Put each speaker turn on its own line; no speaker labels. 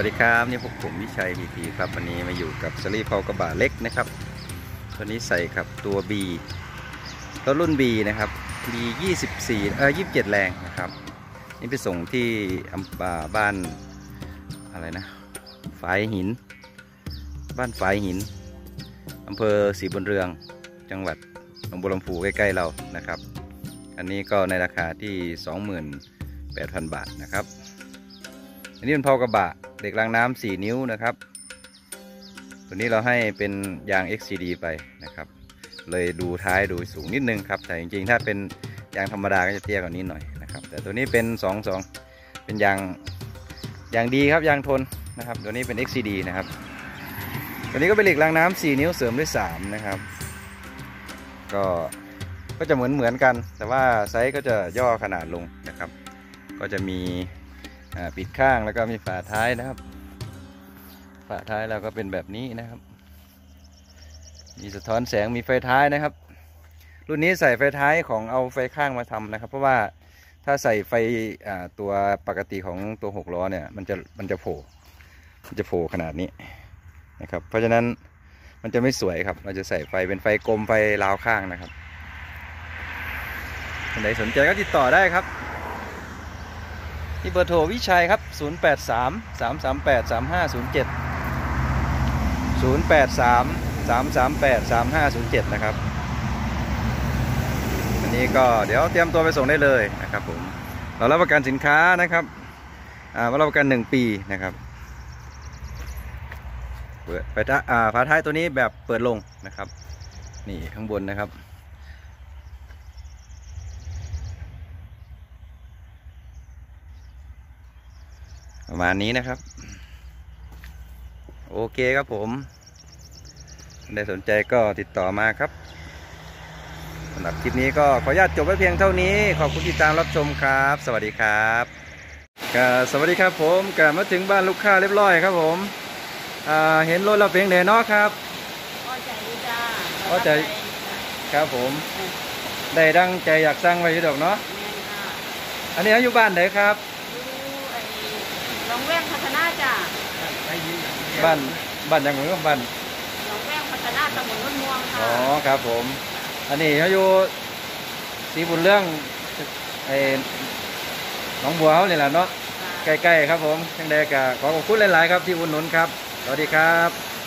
วัสดีครับนี่พวกผมวิชัยพีทีครับวันนี้มาอยู่กับสลีพาวกระบะเล็กนะครับตัวนี้ใส่ครับตัว B ตัวรุ่น B นะครับ B 24เอ่อ27 แรงนะครับ นี่ไปส่งที่อำอ่าบ้านอะไรนะฝายหิน บ้านฝายหินอำเภอศรีบุญเรือง จังหวัดหนองบัวลำพูใกล้ๆเรานะครับ อันนี้ก็ในราคาที่ 28,000 บาทนะครับ อันนี้เป็นเพากระบะ เด็กรางน้ำ4นิ้วนะครับ ตัวนี้เราให้เป็นยาง XCD ไปนะครับ เลยดูท้ายดูสูงนิดนึงครับ แต่จริงๆ ถ้าเป็นยางธรรมดาก็จะเตี้ยกว่านี้หน่อยนะครับ แต่ตัวนี้เป็น 2 2 เป็นยางยางดีครับยางทนนะครับ ตัวนี้เป็น XCD นะครับ ตัวนี้ก็เป็นเหล็กรางน้ำ4นิ้วเสริมด้วย3นะครับ ก็ก็จะเหมือนเหมือนกัน แต่ว่าไซส์ก็จะย่อขนาดลงนะครับ ก็จะมี ปิดข้างแล้วก็มีฝาท้ายนะครับ ฝาท้ายเราก็เป็นแบบนี้นะครับ มีสะท้อนแสงมีไฟท้ายนะครับ รุ่นนี้ใส่ไฟท้ายของเอาไฟข้างมาทำนะครับ เพราะว่าถ้าใส่ไฟตัวปกติของตัวหกล้อเนี่ยมันจะมันจะโผล่มันจะโผล่ขนาดนี้นะครับ เพราะฉะนั้นมันจะไม่สวยครับ เราจะใส่ไฟเป็นไฟกลมไฟราวข้างนะครับคนไหนสนใจก็ติดต่อได้ครับ ที่เบอร์โทรวิชัยครับ 083 338 3507 083 338 3507 นะครับ อันนี้ก็เดี๋ยวเตรียมตัวไปส่งได้เลยนะครับผม เรารับประกันสินค้านะครับอ่าเรารับประกัน 1 ปีนะครับเปิดไปท้าอ่าฝาท้ายตัวนี้แบบเปิดลงนะครับ นี่ข้างบนนะครับ ประมาณนี้นะครับ โอเคครับผมท่านใดสนใจก็ติดต่อมาครับสำหรับคลิปนี้ก็ขออนุญาตจบไว้เพียงเท่านี้ ขอบคุณที่ตามรับชมครับ สวัสดีครับก็สวัสดีครับผมกลับมาถึงบ้านลูกค้าเรียบร้อยครับผมอ่าเห็นรถเราเพียงเดนอครับ
พอใจดีจ้า
พอใจครับผม ได้ดังใจอยากสร้างไว้อยู่ดอกเนาะ
แม่นค่ะ
อันนี้อยู่บ้านไหนครับ
ดูไอ้หน องแว่งพัฒนาจ้า
บ้านบ้านยังไงบ้าน
หนองแว่งพัฒนาตำบลนุ่นม่วงค่ะ
อ๋อครับผม อันนี้เขาอยู่สีบุญเรื่องไอ้หนองบัวเขาเนี่ยแหละเนาะ
จ้า
ใกล้ๆครับผมทั้งใดกะขอขอบคุณหลาย ๆ ครับที่อุดหนุนครับ สวัสดีครับ